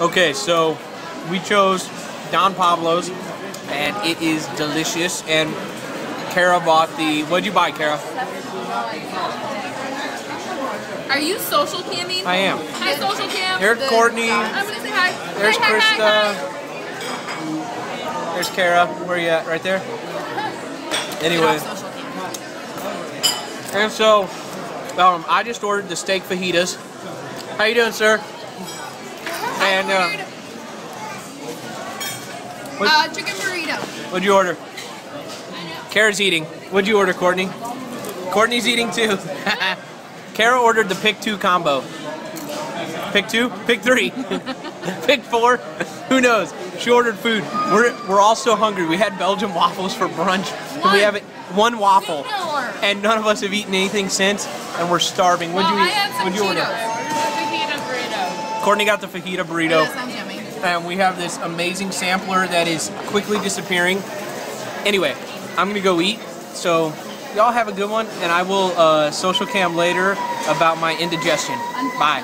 Okay, so we chose Don Pablo's, and it is delicious. And Kara bought the. What'd you buy, Kara? Are you social camming? I am. Hi, Socialcam. Here's Courtney. I'm gonna say hi. There's hi, hi, Krista. Hi. There's Kara. Where you at? Right there. Anyway, and so um, I just ordered the steak fajitas. How you doing, sir? And uh, what, Uh, chicken burrito. what'd you order? Kara's eating. What'd you order, Courtney? Courtney's eating too. Kara ordered the pick two combo. Pick two? Pick three? pick four? Who knows? She ordered food. We're, we're all so hungry. We had Belgian waffles for brunch. and We One. have one waffle. And none of us have eaten anything since, and we're starving. What'd well, you eat? What'd you order? Cheetos. Courtney got the fajita burrito. Yummy. And we have this amazing sampler that is quickly disappearing. Anyway, I'm gonna go eat. So y'all have a good one, and I will uh, social cam later about my indigestion. Bye.